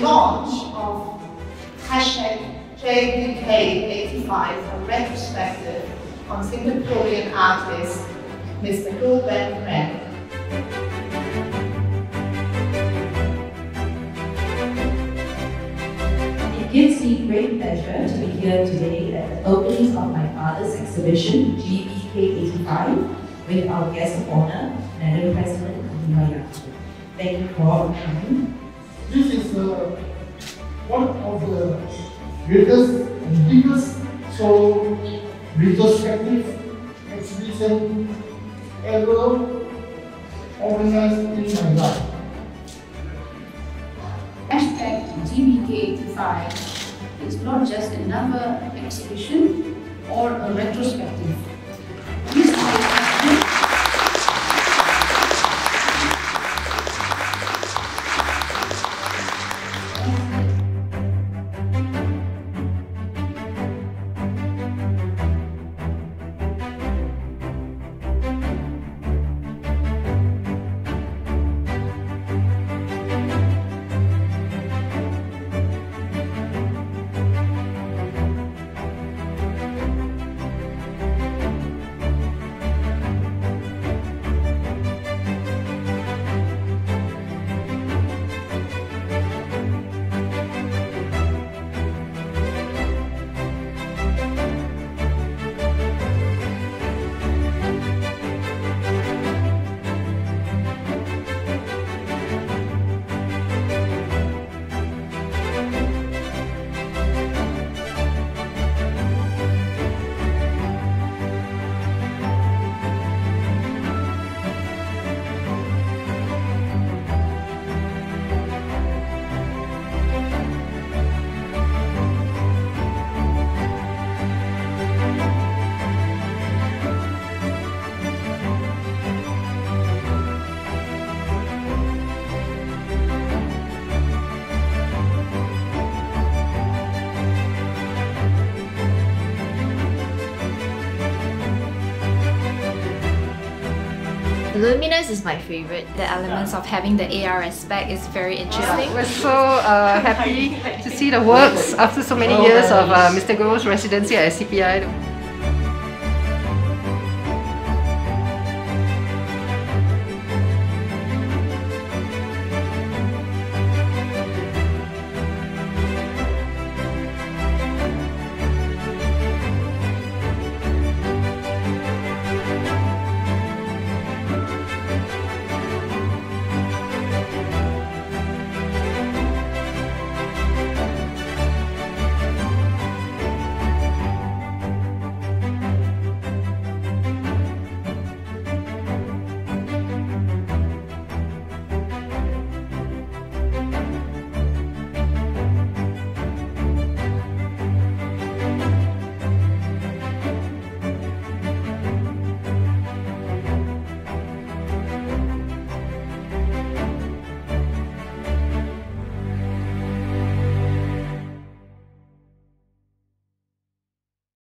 launch of hashtag GBK85, a retrospective on Singaporean artist Mr. Goh Ren. It gives me great pleasure to be here today at the opening of my father's exhibition, GBK85, with our guest of honor, Madam President Yacob. Thank you for coming. This is uh, one of the greatest and biggest solo retrospective exhibition ever organized in my life. Hashtag GBK85 is not just another exhibition or a retrospective. Luminous is my favorite. The elements of having the AR aspect is very interesting. We're so uh, happy to see the works after so many years of uh, Mr. Goh's residency at STPI.